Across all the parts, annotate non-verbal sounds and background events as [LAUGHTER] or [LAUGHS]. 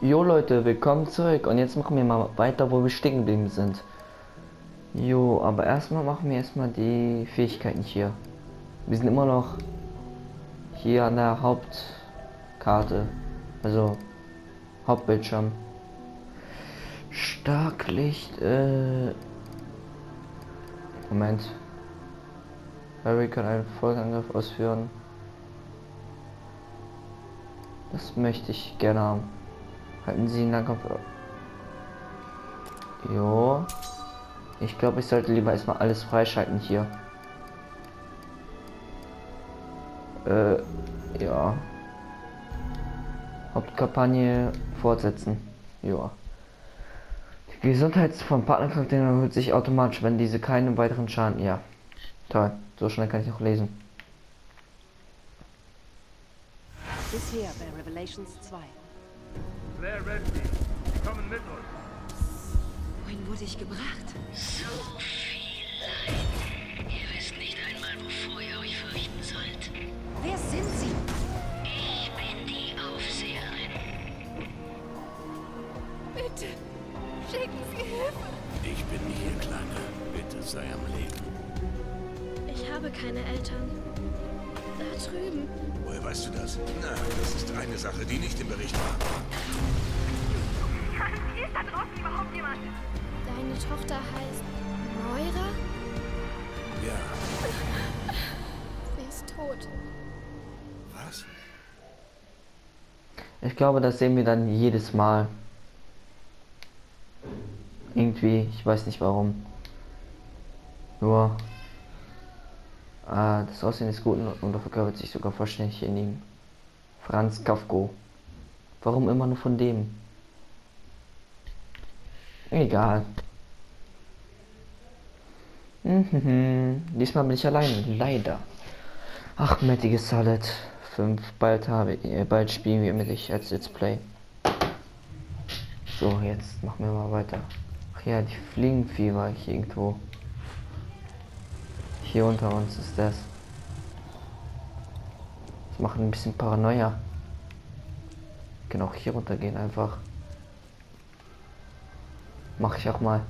Jo Leute, willkommen zurück und jetzt machen wir mal weiter, wo wir stecken geblieben sind. Jo, aber erstmal machen wir erstmal die Fähigkeiten hier. Wir sind immer noch hier an der Hauptkarte, also Hauptbildschirm. Starklicht, äh... Moment. Harry kann einen Vollangriff ausführen. Das möchte ich gerne haben. Halten Sie ihn Nahkampf. Jo. Ich glaube, ich sollte lieber erstmal alles freischalten hier. Äh, ja. Hauptkampagne fortsetzen. Ja. Die Gesundheit von Partnercharakteren erhöht sich automatisch, wenn diese keinen weiteren Schaden. Ja. Toll. So schnell kann ich auch lesen. Bisher bei Revelations 2. Claire Redfield, Sie kommen mit uns. Wohin wurde ich gebracht? So viel Leid. Ihr wisst nicht einmal, wovor ihr euch fürchten sollt. Wer sind Sie? Ich bin die Aufseherin. Bitte, schicken Sie Hilfe. Ich bin hier, Kleine. Bitte sei am Leben. Ich habe keine Eltern. Da drüben. Woher weißt du das? Na, das ist eine Sache, die nicht im Bericht war. Hier ist da draußen überhaupt jemand? Deine Tochter heißt Moira? Ja. Sie ist tot. Was? Ich glaube, das sehen wir dann jedes Mal. Irgendwie, ich weiß nicht warum. Nur, äh, das Aussehen ist gut und verkörpert sich sogar vollständig in ihm. Franz Kafko. Warum immer nur von dem? Egal. Mhm, Diesmal bin ich allein, leider. Ach, Metal Solid 5. Bald habe äh, bald spielen wir mit ich als Let's Play. So, jetzt machen wir mal weiter. Ach ja, die Fliegenvieh war ich irgendwo. Hier unter uns ist das. Das macht ein bisschen Paranoia. Auch hier runter gehen einfach. Mach ich auch mal.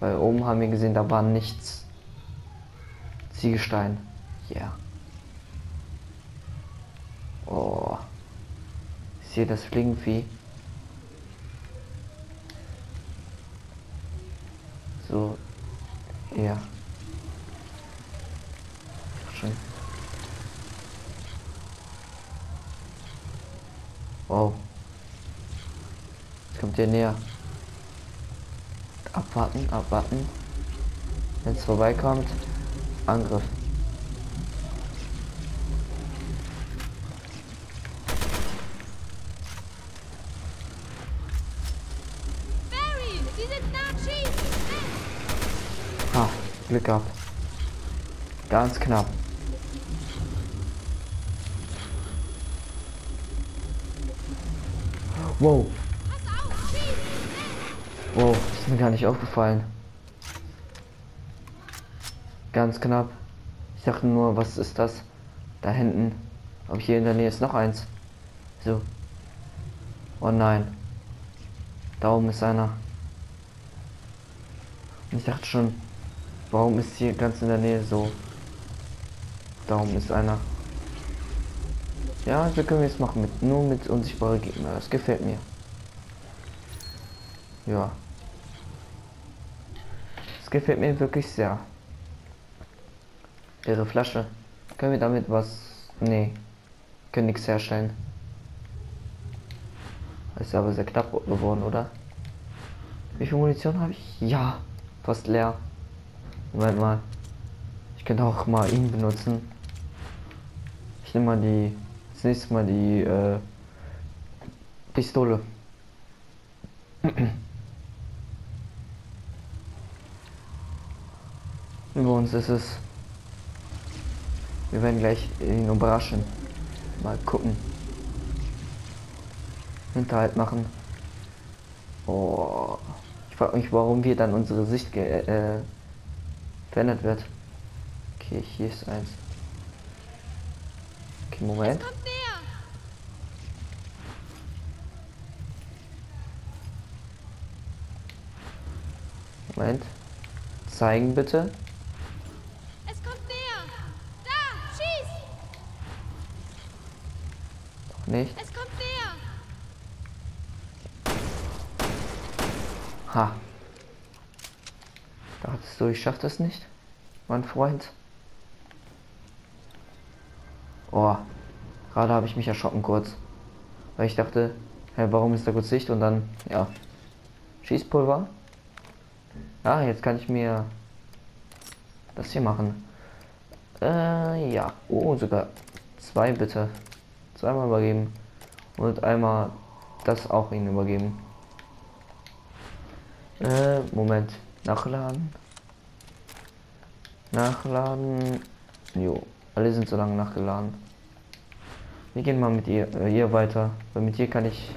Weil oben haben wir gesehen, da war nichts. Ziegelstein. Ja. Yeah. Oh. Ich sehe das Fliegenvieh. So. Ja. Schön. Wow. Jetzt kommt ihr näher. Abwarten, abwarten. Wenn es vorbeikommt, Angriff. Ha, Glück gehabt. Ganz knapp. Wow. Wow, ist mir gar nicht aufgefallen. Ganz knapp. Ich dachte nur, was ist das? Da hinten. Aber hier in der Nähe ist noch eins. So. Oh nein. Da oben ist einer. Und ich dachte schon, warum ist hier ganz in der Nähe so? Da oben ist einer. Ja, wir können jetzt machen mit nur mit unsichtbaren Gegner. Das gefällt mir. Ja. Das gefällt mir wirklich sehr. Ihre Flasche. Können wir damit was? Nee. Können nichts herstellen. Ist aber sehr knapp geworden, oder? Wie viel Munition habe ich? Ja, fast leer. Moment mal. Ich könnte auch mal ihn benutzen. Ich nehme mal die. Das nächste Mal die äh, Pistole. Über uns ist es. Wir werden gleich ihn überraschen. Mal gucken. Hinterhalt machen. Oh. Ich frage mich, warum wir dann unsere Sicht äh, verändert wird. Okay, hier ist eins. Okay, Moment. Kommt näher! Moment. Zeigen bitte. Es kommt näher. Da, schieß! Doch nicht. Es kommt näher. Ha. Dachtest du, ich schaff das nicht? Mein Freund. Oh. Gerade habe ich mich erschrocken kurz. Weil ich dachte, hey, warum ist da kurz Licht? Und dann, ja. Schießpulver. Ah, jetzt kann ich mir das hier machen. Äh, ja. Oh, sogar zwei bitte. Zweimal übergeben. Und einmal das auch ihnen übergeben. Äh, Moment. Nachladen. Nachladen. Jo. Alle sind so lange nachgeladen. Wir gehen mal mit ihr äh, hier weiter. Weil mit ihr kann ich.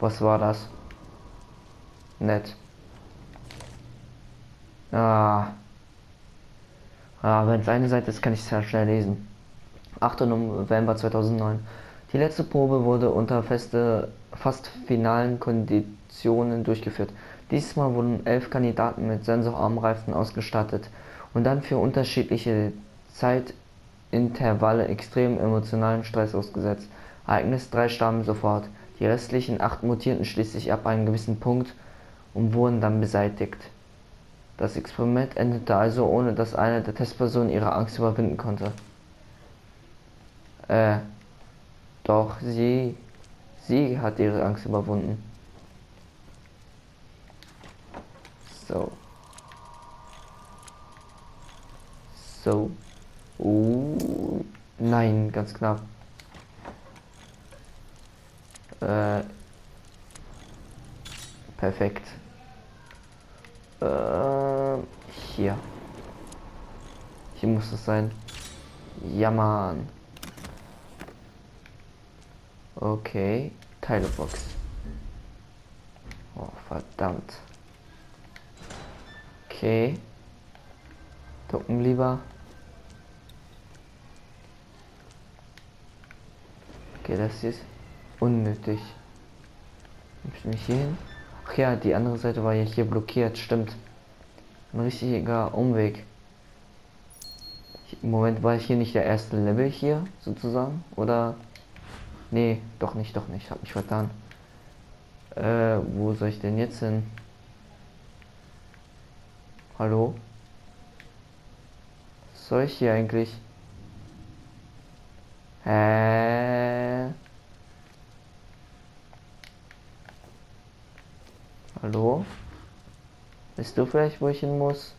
Was war das? Nett. Ah. Ah, wenn es eine Seite ist, kann ich es ja schnell lesen. 8. November 2009. Die letzte Probe wurde unter feste, fast finalen Konditionen durchgeführt. Diesmal wurden elf Kandidaten mit Sensorarmreifen ausgestattet und dann für unterschiedliche Zeitintervalle extrem emotionalen Stress ausgesetzt. Ereignis 3 starben sofort. Die restlichen acht mutierten schließlich ab einem gewissen Punkt und wurden dann beseitigt. Das Experiment endete also ohne dass eine der Testpersonen ihre Angst überwinden konnte. Äh, doch sie, sie hat ihre Angst überwunden. So. So. Uh, nein, ganz knapp. Äh, perfekt. Äh, hier. Hier muss es sein. Ja, Mann. Okay. Teilebox. Oh, verdammt. Okay. Ducken lieber. Okay, das ist unnötig. Ich mich hier hin. Ach ja, die andere Seite war ja hier blockiert, stimmt. Ein richtiger Umweg. Im Moment war ich hier nicht der erste Level hier, sozusagen, oder? Nee, doch nicht, doch nicht, hab mich vertan. Äh, wo soll ich denn jetzt hin? Hallo? Was soll ich hier eigentlich? Hä? Hallo? Bist du vielleicht, wo ich hin muss?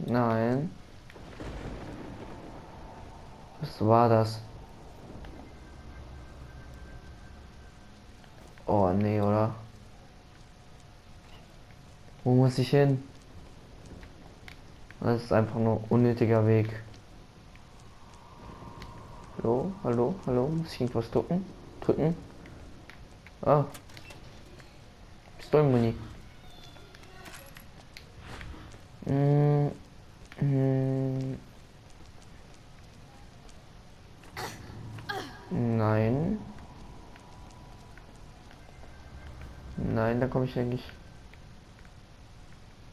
Nein. Was war das? Oh nee, oder? Wo muss ich hin? Das ist einfach nur unnötiger Weg. Hallo, hallo, hallo, muss ich irgendwas drücken? Drücken? Ah. Pistolenmuni. Mm, mm. Nein. Nein, da komme ich eigentlich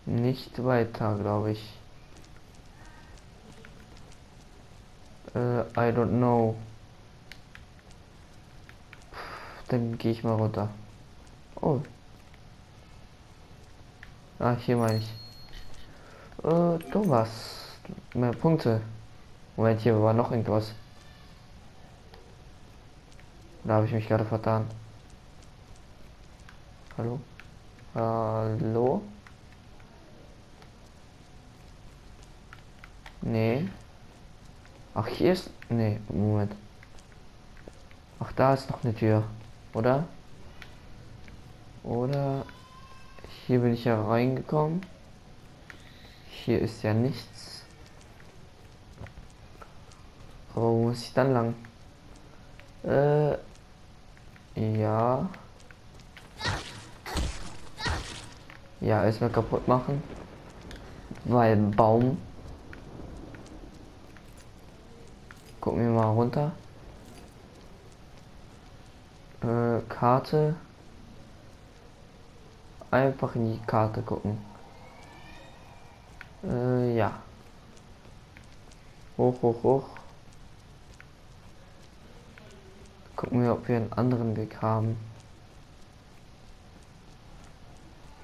nicht weiter, glaube ich. Äh, I don't know. Dann gehe ich mal runter. Oh. Ah, hier meine ich. Äh, was. Mehr Punkte. Moment, hier war noch irgendwas. Da habe ich mich gerade vertan. Hallo? Hallo? Nee. Ach, hier ist... Nee, Moment. Ach, da ist noch eine Tür. Oder? Oder... Hier bin ich ja reingekommen. Hier ist ja nichts. Aber wo muss ich dann lang? Äh... Ja... Ja, erstmal kaputt machen. Weil Baum. Gucken wir mal runter. Äh, Karte. Einfach in die Karte gucken. Äh, ja. Hoch, hoch, hoch. Gucken wir, ob wir einen anderen Weg haben.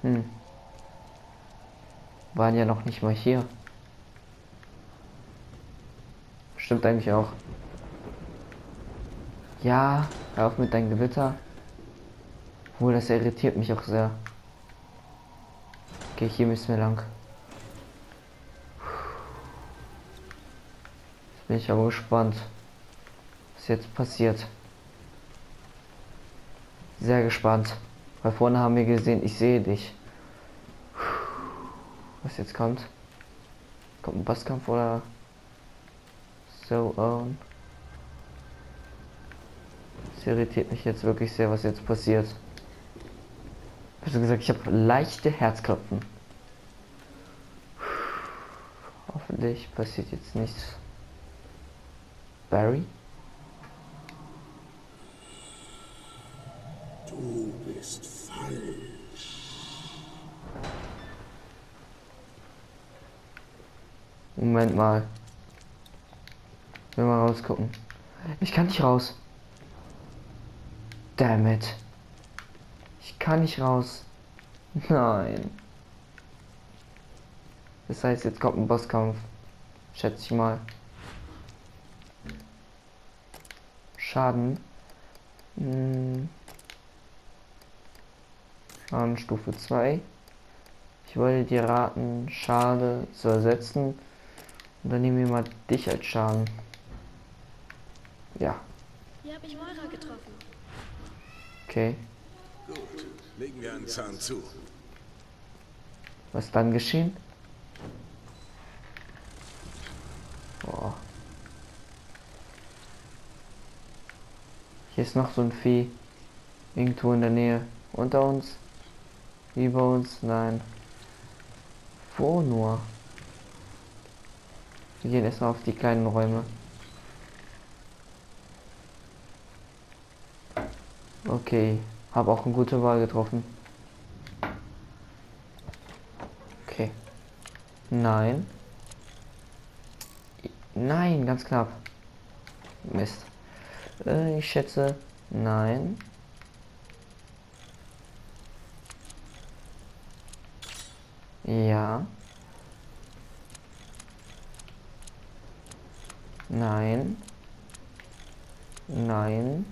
Hm. Waren ja noch nicht mal hier. Stimmt eigentlich auch. Ja, hör auf mit deinem Gewitter. Wohl, das irritiert mich auch sehr. Okay, hier müssen wir lang. Jetzt bin ich aber gespannt, was jetzt passiert. Sehr gespannt. Weil vorne haben wir gesehen, ich sehe dich. Was jetzt kommt? Kommt ein Basskampf oder so on? Es irritiert mich jetzt wirklich sehr, was jetzt passiert. Besser gesagt, ich habe leichte Herzklopfen. Hoffentlich passiert jetzt nichts. Barry? Du bist falsch. Moment mal. Wir mal rausgucken. Ich kann nicht raus. Damn it. Ich kann nicht raus. Nein. Das heißt, jetzt kommt ein Bosskampf. Schätze ich mal. Schaden. Hm. Schaden Stufe 2. Ich wollte dir raten, Schade zu ersetzen. Und dann nehmen wir mal dich als Schaden. Ja, Hier habe ich Moira getroffen. okay. Legen wir einen Zahn zu. Was dann geschehen? Boah. Hier ist noch so ein Vieh. Irgendwo in der Nähe. Unter uns? Über uns? Nein. Wo nur? Wir gehen erstmal auf die kleinen Räume. Okay. Habe auch eine gute Wahl getroffen. Okay. Nein. Nein, ganz knapp. Mist. Äh, ich schätze, nein. Ja. Nein. Nein.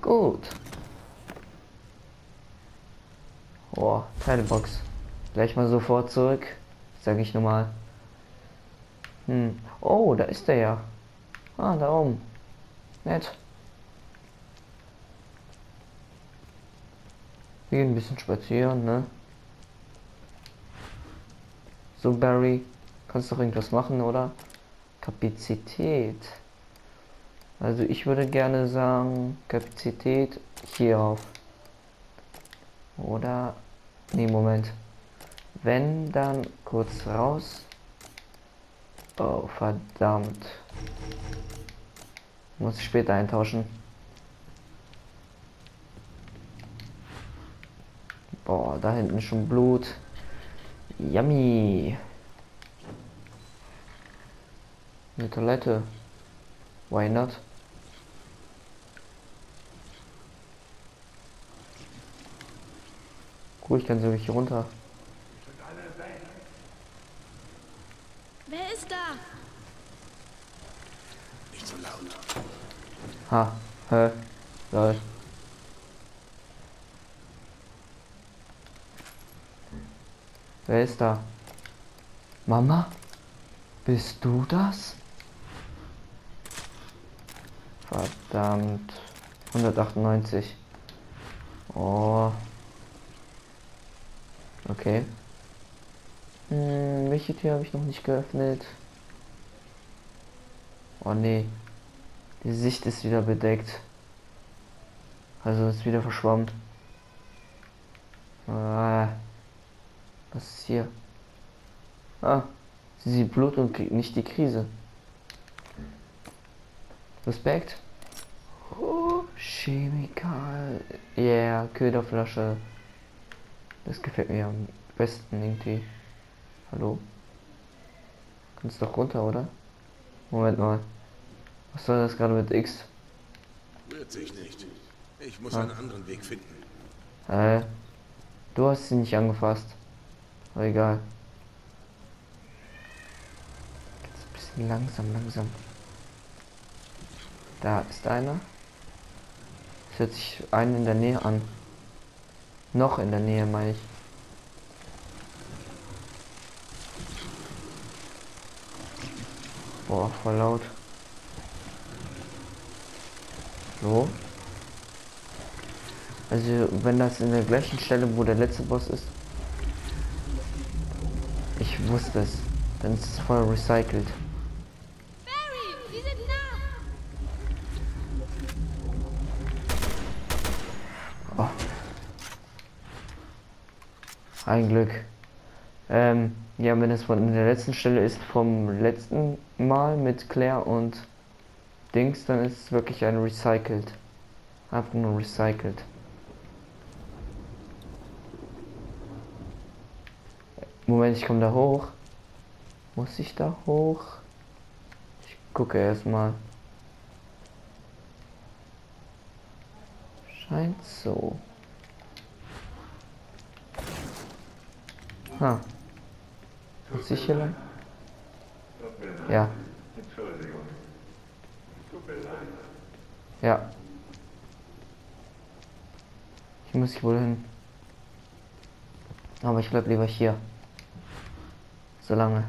Gut. Oh, Teilebox. Gleich mal sofort zurück. Sag ich nochmal. Hm. Oh, da ist der ja. Ah, da oben. Nett. Wir gehen ein bisschen spazieren, ne? So, Barry, kannst doch irgendwas machen, oder? Kapazität. Also ich würde gerne sagen, Kapazität hierauf. Oder, nee, Moment. Wenn, dann kurz raus. Oh, verdammt. Muss ich später eintauschen. Boah, da hinten schon Blut. Yummy. Eine Toilette. Why not? Gut, ich kann sie wirklich hier runter. Wer ist da? Nicht so laut. Ha, hä, lol. Wer ist da? Mama? Bist du das? Verdammt. 198. Oh. Okay. Hm, welche Tür habe ich noch nicht geöffnet? Oh nee. Die Sicht ist wieder bedeckt. Also ist wieder verschwommen. Ah. Was ist hier? Ah. Sie sieht Blut und kriegt nicht die Krise. Respekt. Oh, Chemikal. Yeah, Köderflasche. Das gefällt mir am besten irgendwie. Hallo? Kannst doch runter, oder? Moment mal. Was soll das gerade mit X? Rührt sich nicht. Ich muss Ah. einen anderen Weg finden. Äh, du hast sie nicht angefasst. Aber egal. Jetzt ein bisschen langsam, langsam. Da ist einer. Es hört sich einen in der Nähe an. Noch in der Nähe, meine ich. Boah, voll laut. So. Also, wenn das in der gleichen Stelle, wo der letzte Boss ist. Ich wusste es. Dann ist es voll recycelt. Barry, wir sind nah. Ein Glück. Ähm, ja, wenn es von der letzten Stelle ist vom letzten Mal mit Claire und Dings, dann ist es wirklich ein recycelt. Einfach nur recycelt. Moment, ich komme da hoch. Muss ich da hoch? Ich gucke erstmal. Scheint so. Ha. Muss ich hier lang? Ja. Ja. Hier muss ich wohl hin. Aber ich bleib lieber hier. So lange.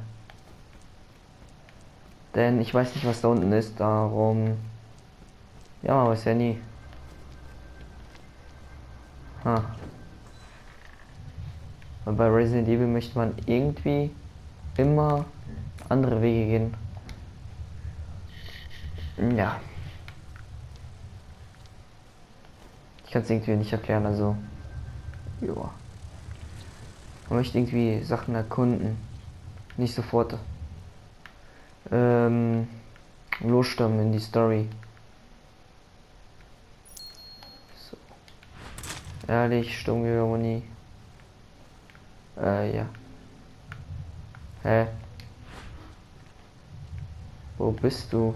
Denn ich weiß nicht, was da unten ist, darum. Ja, man weiß ja nie. Ha. Und bei Resident Evil möchte man irgendwie immer andere Wege gehen. Ja. Ich kann es irgendwie nicht erklären, also. Ja. Man möchte irgendwie Sachen erkunden. Nicht sofort. Ähm, losstürmen in die Story. So. Ehrlich, Sturmgewehr Äh, ja. Hä? Wo bist du?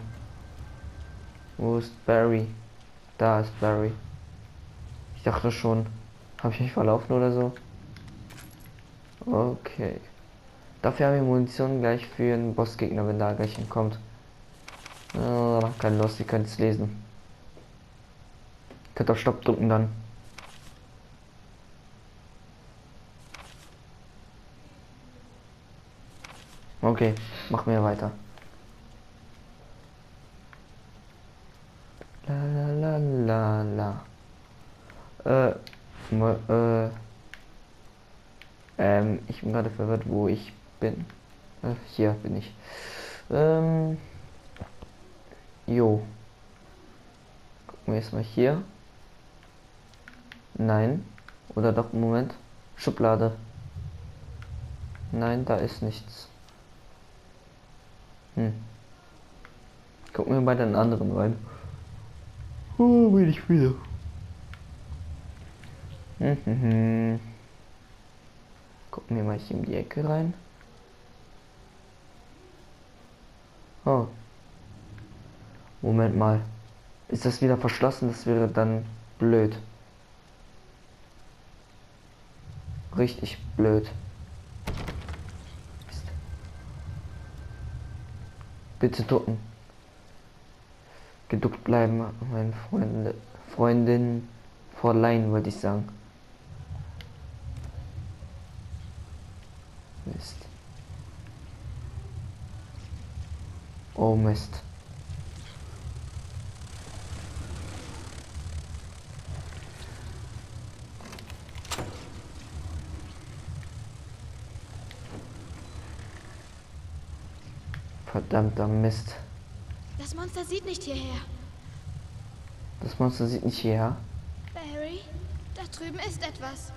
Wo ist Barry? Da ist Barry. Ich dachte schon. Habe ich mich verlaufen oder so? Okay. Dafür haben wir Munition gleich für einen Bossgegner, wenn da gleich hinkommt. Äh, keine Lust, ihr könnt es lesen. Könnt auf Stopp drücken dann. Okay, machen wir weiter. La la la la la. Äh, äh, ähm, ich bin gerade verwirrt, wo ich bin. Äh, hier bin ich. Ähm, jo. Gucken wir erstmal hier. Nein. Oder doch, Moment. Schublade. Nein, da ist nichts. Hm. Gucken wir bei den anderen rein. Oh, bin ich wieder. [LAUGHS] Gucken wir mal hier in die Ecke rein. Oh. Moment mal. Ist das wieder verschlossen? Das wäre dann blöd. Richtig blöd. Bitte ducken. Geduckt bleiben, meine Freunde. Freundin. Fräulein, wollte ich sagen. Mist. Oh Mist. Verdammter Mist. Das Monster sieht nicht hierher. Das Monster sieht nicht hierher. Barry, da drüben ist etwas.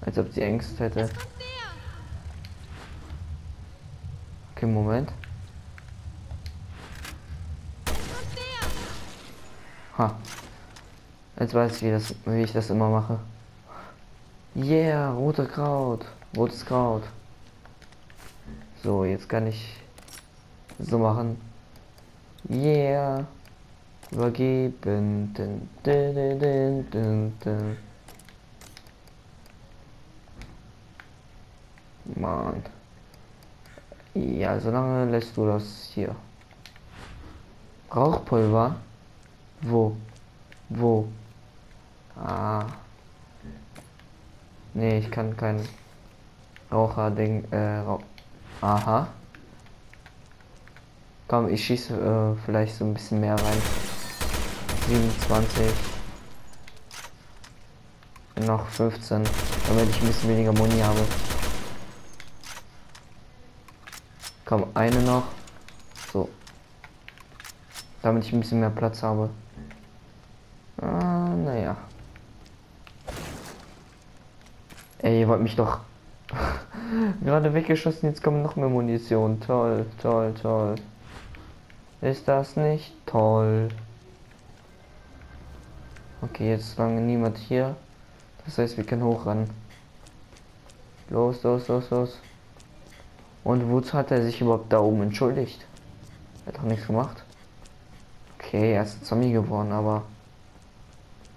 Als ob sie Angst hätte. Okay, Moment. Ha. Jetzt weiß ich, wie, das, wie ich das immer mache. Yeah, rote Kraut. Rotes Kraut. So, jetzt kann ich so machen. Yeah. Übergeben. Dun, dun, dun. Mann. Ja, solange lässt du das hier. Rauchpulver? Wo? Wo? Ah. Nee, ich kann kein Raucherding, äh, Rauch Aha. Komm, ich schieße äh, vielleicht so ein bisschen mehr rein. 27. Noch 15, damit ich ein bisschen weniger Muni habe. Komm, eine noch. So. Damit ich ein bisschen mehr Platz habe. Ah, naja. Ey, ihr wollt mich doch gerade weggeschossen, jetzt kommt noch mehr Munition. Toll, toll, toll. Ist das nicht toll? Okay, jetzt lange niemand hier. Das heißt, wir können hochrennen. Los, los, los, los. Und wozu hat er sich überhaupt da oben entschuldigt? Er hat doch nichts gemacht. Okay, er ist ein Zombie geworden, aber...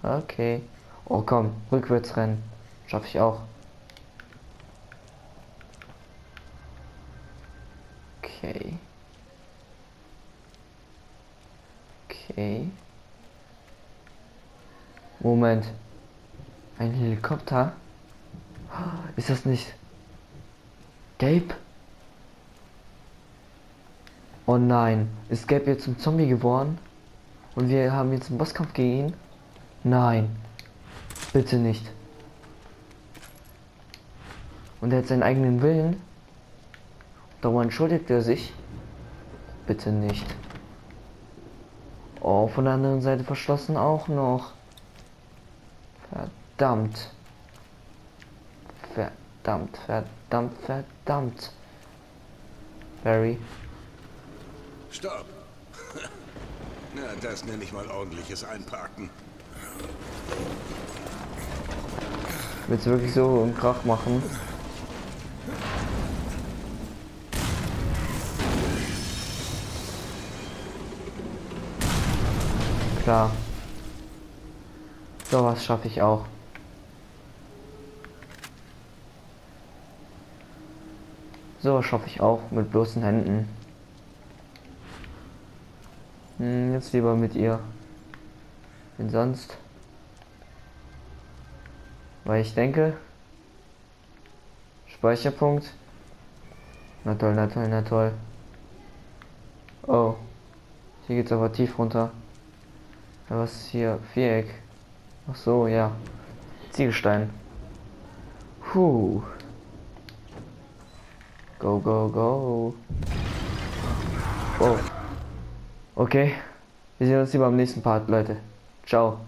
Okay. Oh komm, rückwärts rennen. Schaffe ich auch. Okay. Okay. Moment. Ein Helikopter? Ist das nicht... Gabe? Oh nein, ist Gabe jetzt zum Zombie geworden? Und wir haben jetzt einen Bosskampf gegen ihn? Nein. Bitte nicht. Und er hat seinen eigenen Willen? Darum entschuldigt er sich? Bitte nicht. Oh, von der anderen Seite verschlossen auch noch. Verdammt. Verdammt, verdammt, verdammt. Barry. Stopp. [LAUGHS] Na, das nenne ich mal ordentliches Einparken. Willst du wirklich so einen Krach machen? Klar. So was schaffe ich auch. So schaffe ich auch mit bloßen Händen. Hm, jetzt lieber mit ihr. Denn sonst. Weil ich denke. Speicherpunkt. Na toll, na toll, na toll. Oh. Hier geht's aber tief runter. Ja, was ist hier? Viereck. Ach so, ja. Ziegelstein. Puh. Go, go, go. Oh. Okay. Wir sehen uns lieber am nächsten Part, Leute. Ciao.